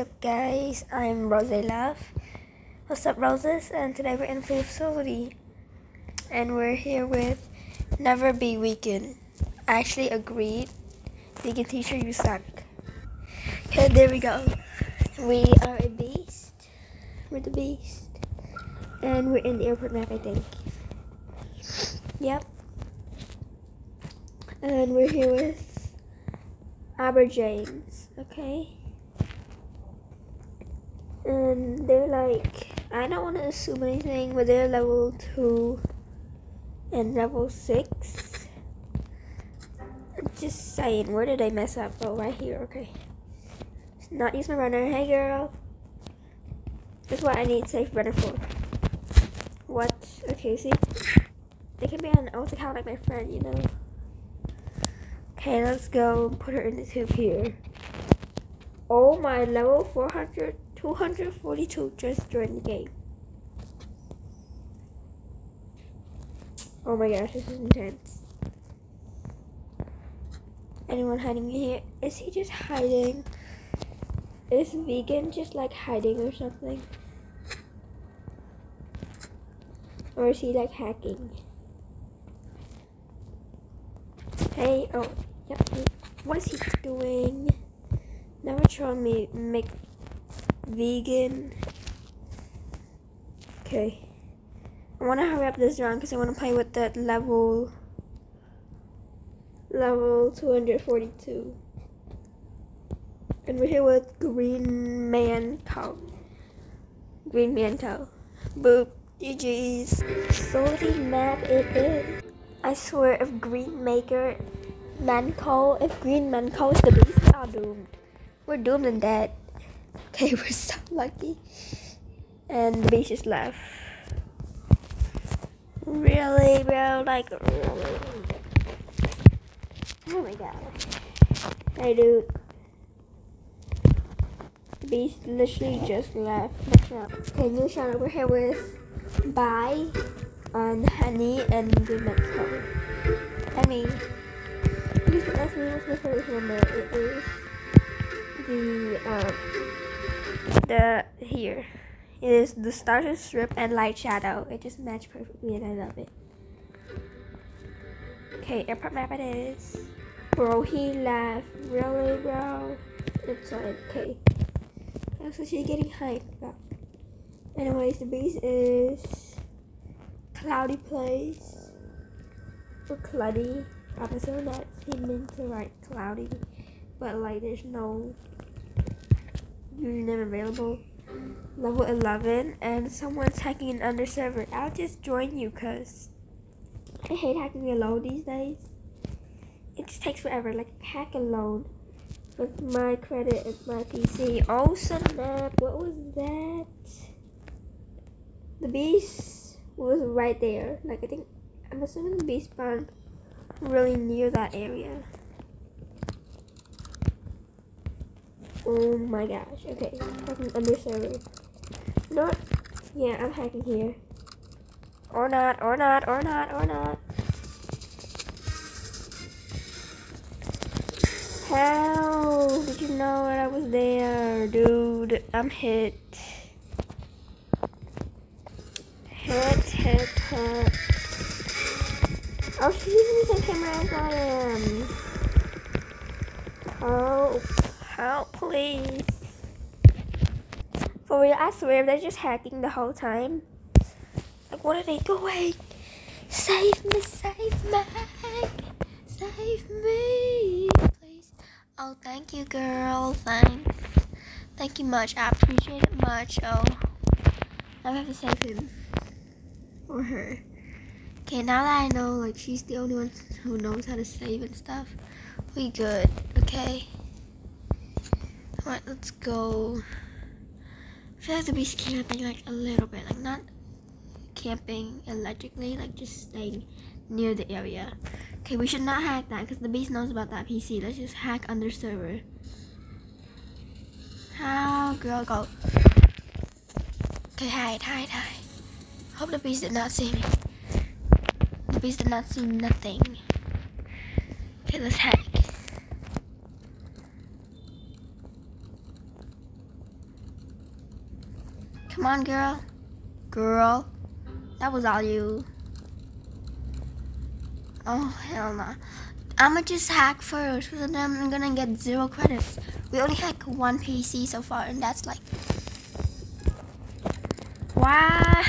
up guys, I'm Rose Love. What's up Roses and today we're in Facility and we're here with Never Be Weakened. I actually agreed. Vegan teacher you suck. Okay, there we go. We are a beast. We're the beast. And we're in the airport map I think. Yep. And we're here with Aber James, okay? and they're like I don't want to assume anything, but they're level two and level six. Just saying, where did I mess up? Oh, right here. Okay. Not use my runner. Hey, girl. This is what I need safe runner for. What? Okay, see? They can be on old account like my friend, you know? Okay, let's go put her in the tube here. Oh my, level 400 242 just joined the game. Oh my gosh, this is intense. Anyone hiding in here? Is he just hiding? Is vegan just like hiding or something? Or is he like hacking? Hey, oh, yep. What is he doing? Never try me make vegan. Okay. I want to hurry up this round because I want to play with that level. Level 242. And we're here with Green Man Cow. Green Man Cow. Boop. GG's. Sorry, map it is. I swear, if Green Maker Man Cow, if Green Man Cow is the beast, we are doomed. We're doomed and dead. Okay, we're so lucky. And the beach just left. Really, bro? Like, really? Oh my god. Hey, dude. The beach literally just left. Okay, new you shout over here with Bye and Honey and the Night Honey. I please ask me what my favorite this is the um, the here. It is the starter strip and light shadow. It just match perfectly and I love it. Okay, airport map it is. Bro, he left. Really, bro? It's like, okay. That's what she's getting hyped about. Anyways, the base is cloudy place or cloudy. I'm that he meant to write cloudy but like there's no username available. Level 11, and someone's hacking another server. I'll just join you, cause I hate hacking alone these days. It just takes forever. Like hack alone with my credit and my PC. Oh snap! What was that? The beast was right there. Like I think I'm assuming the beast spawned really near that area. Oh my gosh. Okay, hacking under server. Not. Yeah, I'm hacking here. Or not, or not, or not, or not. How did you know that I was there, dude? I'm hit. Hit, hit, hit. Oh, she's using the same camera as I am. Oh account, please. For real, I swear, they're just hacking the whole time. Like, what are they doing? Save me, save me, save me, please. Oh, thank you, girl, thanks. Thank you much, I appreciate it much. Oh, I have to save him. Or her. Okay, now that I know, like, she's the only one who knows how to save and stuff, we good, okay? Right, let's go. I feel like to be camping like a little bit, like not camping electrically, like just staying near the area. Okay, we should not hack that because the beast knows about that PC. Let's just hack under server. How girl go? Okay, hide, hide, hide. Hope the beast did not see me. The beast did not see nothing. Okay, let's hack. Come on, girl. Girl. That was all you. Oh, hell no. Nah. I'ma just hack first, and then I'm gonna get zero credits. We only hacked one PC so far, and that's like... Why?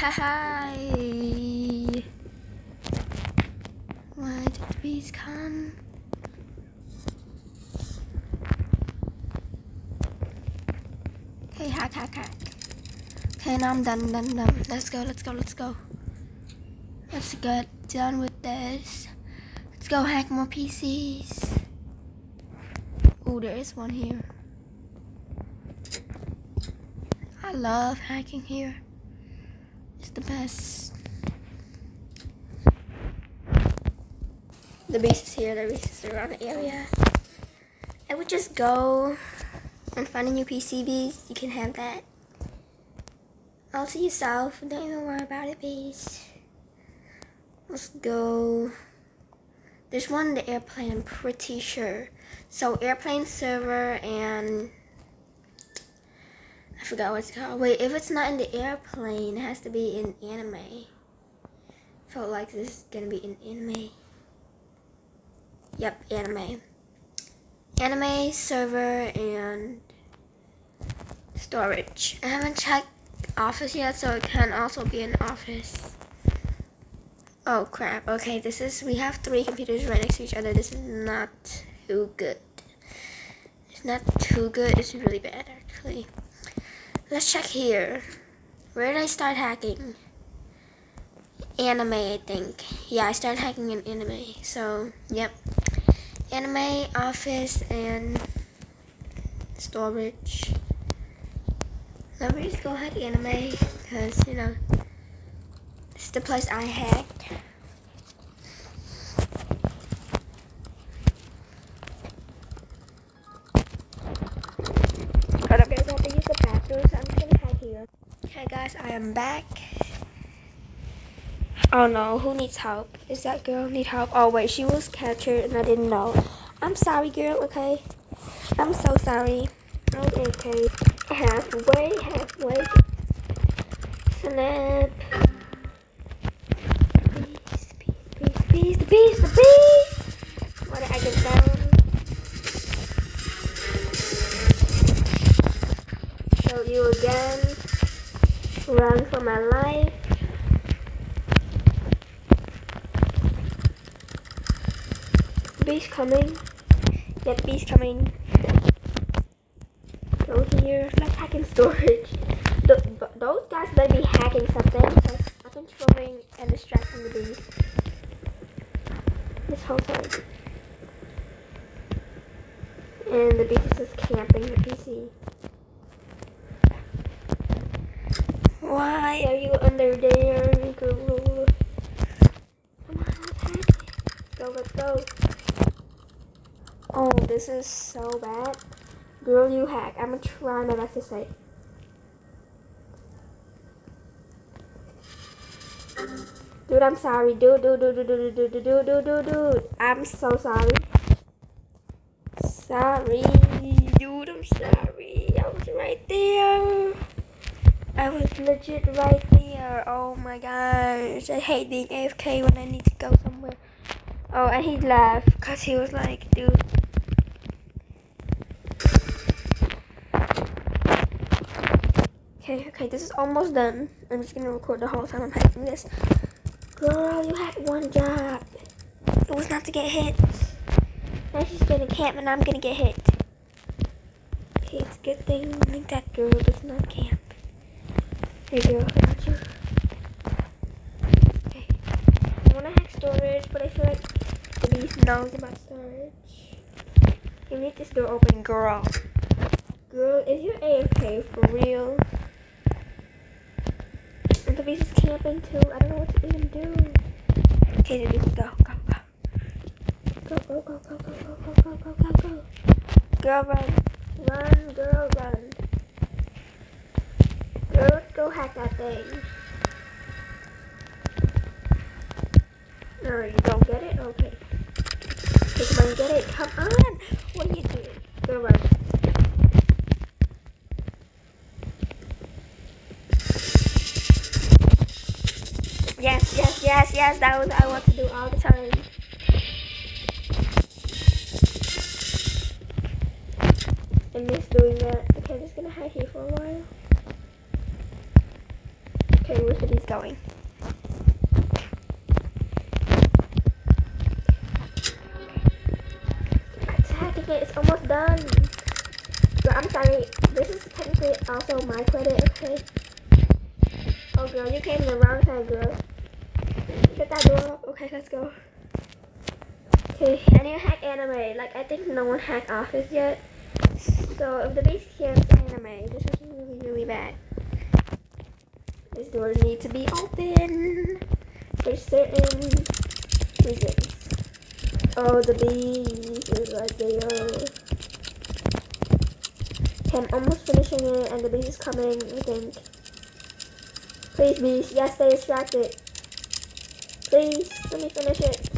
Why did bees come? Okay, hack, hack, hack. Okay, now I'm done, done, done. Let's go, let's go, let's go. Let's get done with this. Let's go hack more PCs. Oh, there is one here. I love hacking here. It's the best. The base is here, the base is around the area. I would just go and find a new PCBs. You can have that. I'll see you south. Don't even worry about it, please. Let's go. There's one in the airplane, I'm pretty sure. So airplane server and I forgot what it's called. Wait, if it's not in the airplane, it has to be in anime. Felt like this is gonna be in anime. Yep, anime. Anime, server, and storage. I haven't checked office yet, so it can also be an office. Oh crap, okay, this is, we have three computers right next to each other. This is not too good. It's not too good, it's really bad actually. Let's check here. Where did I start hacking? Anime, I think. Yeah, I started hacking in anime, so, yep. Anime, office, and storage. Let me just go ahead anime because, you know, this is the place I hacked. Hold up guys, I have to use the bathroom, so I'm just gonna hack here. Okay guys, I am back. Oh no, who needs help? Is that girl need help? Oh wait, she was captured and I didn't know. I'm sorry girl, okay? I'm so sorry. Okay, Okay halfway, halfway. Snap. Peace, peace, peace, the the peace. What I get down. Show you again. Run for my life. Beast coming. That beast coming go here. Let's hack in storage. those guys better be hacking something because I've been trolling and distracting the bees this whole time. And the beast is camping the PC. Why are you under there, girl? Come on. Let's go, let's go. Oh, this is so bad. Girl, you hack. I'm gonna try my best to say. Dude, I'm sorry. Dude, dude, dude, dude, dude, dude, dude, dude, dude, dude. I'm so sorry. Sorry. Dude, I'm sorry. I was right there. I was legit right there. Oh my gosh. I hate being AFK when I need to go somewhere. Oh, and he laughed because he was like, dude. Okay, okay, this is almost done. I'm just gonna record the whole time I'm hacking this. Girl, you had one job. It was not to get hit. Now she's gonna camp and I'm gonna get hit. Okay, it's a good thing like that girl does not camp. Hey girl, got you. Okay. I wanna hack storage, but I feel like the beast knows about storage. You need this door open, girl. Girl, is your AFK for real? The beast is camping too. I don't know what to even do. Okay, the beast, go, go, go. Go, go, go, go, go, go, go, go, go, go, go. Girl, run. Run, girl, run. Girl, let's go hack that thing. No, you don't get it? Okay. Come on, get it. Come on. What are you doing? Go run. Yes. That was I want to do all the time. I miss doing that. Okay, I'm just gonna hide here for a while. Okay, where's the going? Attacking it, it's almost done. Girl, I'm sorry. This is technically also my credit, okay? Oh, girl, you came the wrong time, girl. That door. Okay, let's go. Okay, I need to hack anime. Like, I think no one hacked Office yet. So, if the base can't anime, this is really, really bad. This door needs to be open for certain reasons. Oh, the bees is right there. Okay, I'm almost finishing it, and the bees is coming, I think. Please, bees. Yes, stay distracted. Please, let me finish it.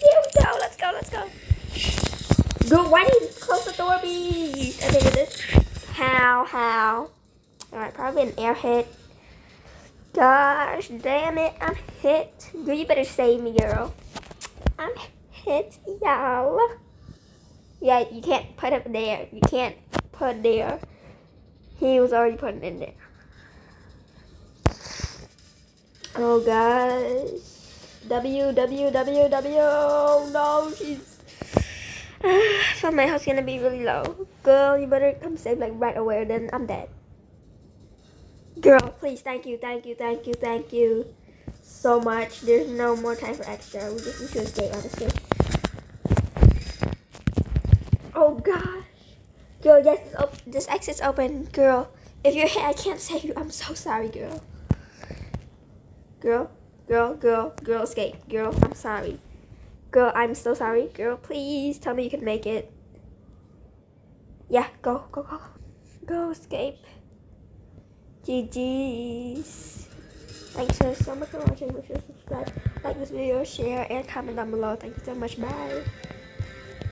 Here we go. Let's go, let's go. Go, why did you close the door, bees? I think this. How, how? Alright, probably an air hit. Gosh, damn it, I'm hit. Girl, you better save me, girl. I'm hit, y'all. Yeah, you can't put it there. You can't put there. He was already putting it in there. Oh gosh. W W W W. No, she's. so my house gonna be really low. Girl, you better come save like right away, then I'm dead. Girl, please, thank you, thank you, thank you, thank you so much. There's no more time for extra. We just need to escape, honestly. Oh gosh. Girl, yes, this, this exit's open. Girl, if you're here, I can't save you. I'm so sorry, girl. Girl, girl, girl, girl, escape. Girl, I'm sorry. Girl, I'm so sorry. Girl, please tell me you can make it. Yeah, go, go, go. Go, escape. GG's. Thanks so much for watching. Make sure to subscribe, like this video, share, and comment down below. Thank you so much. Bye.